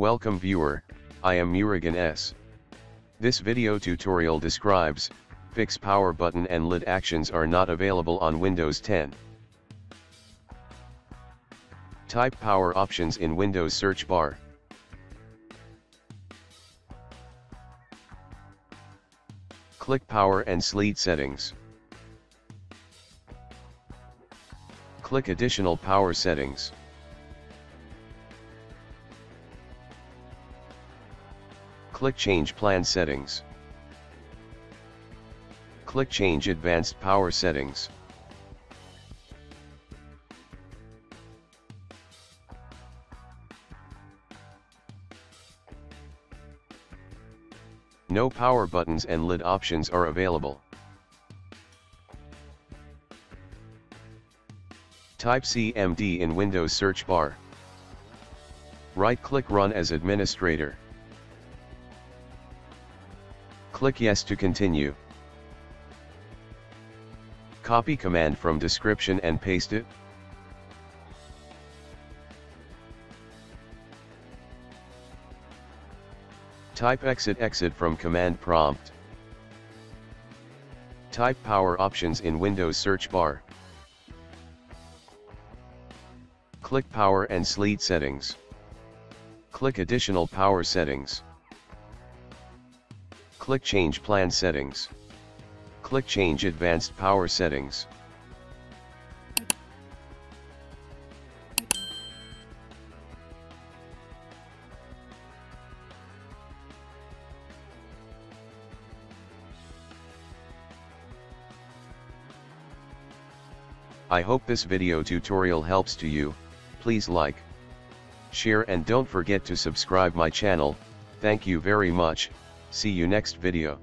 Welcome viewer, I am Murugan S. This video tutorial describes, fix power button and lid actions are not available on Windows 10. Type power options in Windows search bar. Click power and sleep settings. Click additional power settings. Click Change Plan Settings. Click Change Advanced Power Settings. No power buttons and lid options are available. Type CMD in Windows search bar. Right-click Run as administrator. Click Yes to continue. Copy command from description and paste it. Type exit exit from command prompt. Type power options in Windows search bar. Click power and sleep settings. Click additional power settings. Click Change Plan Settings. Click Change Advanced Power Settings. I hope this video tutorial helps to you, please like, share and don't forget to subscribe my channel, thank you very much, See you next video.